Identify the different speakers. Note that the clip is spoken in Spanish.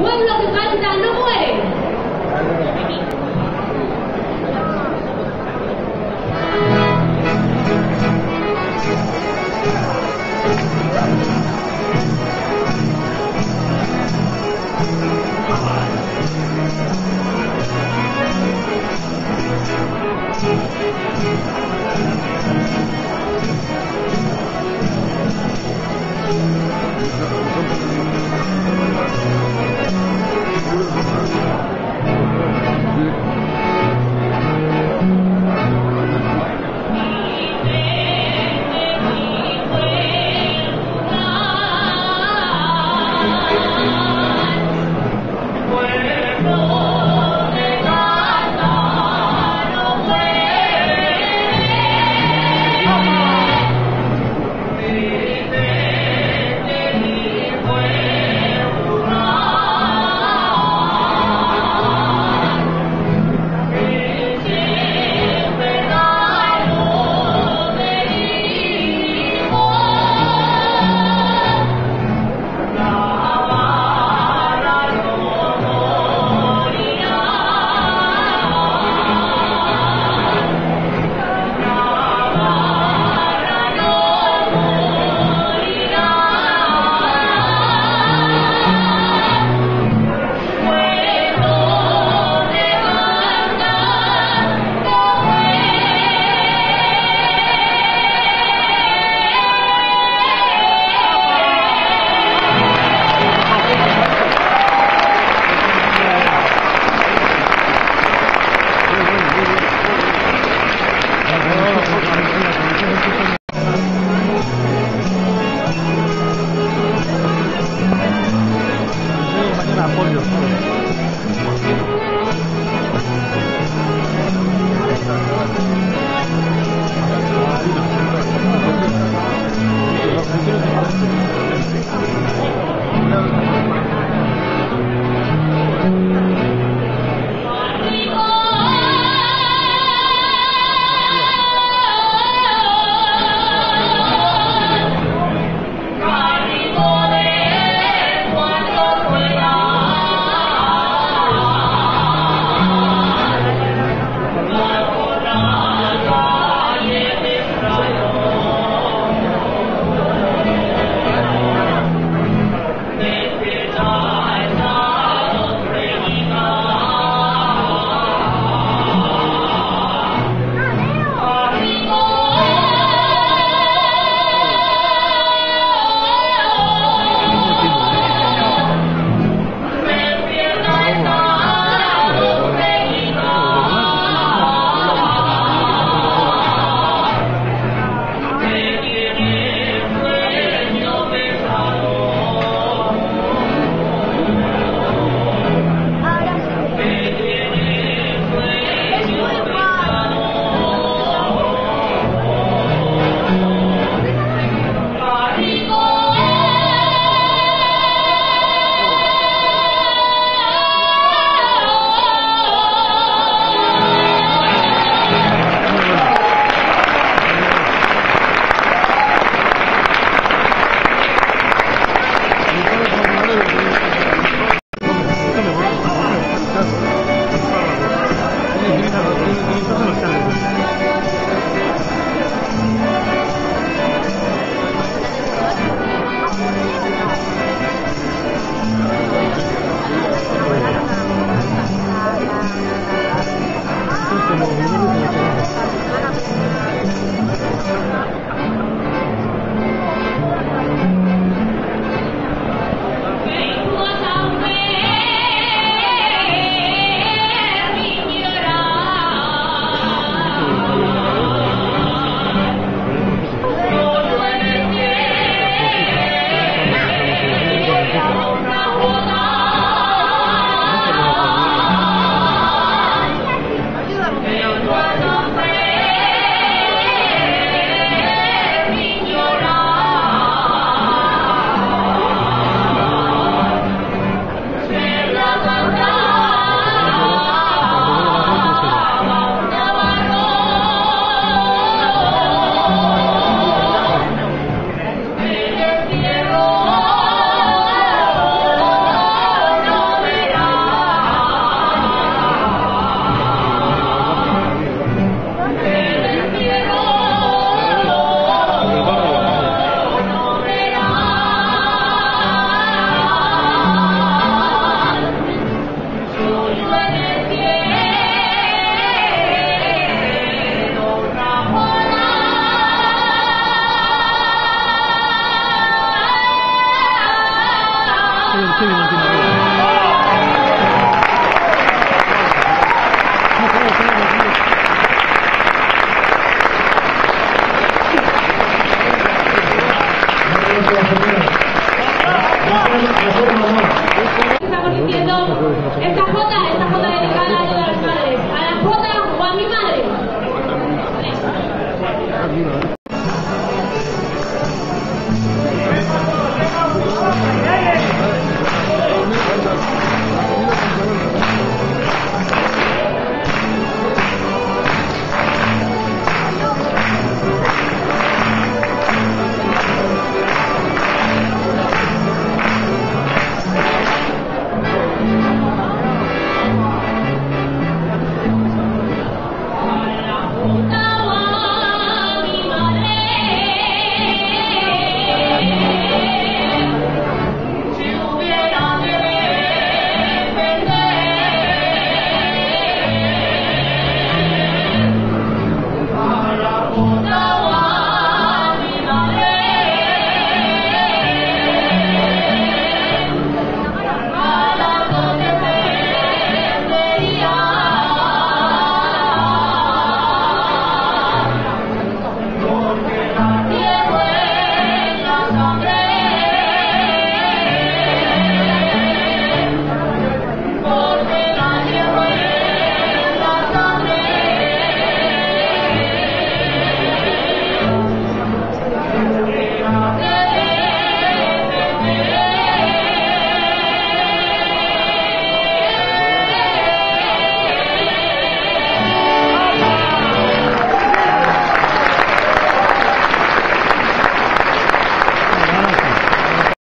Speaker 1: pueblo que canta no muere. Thank you.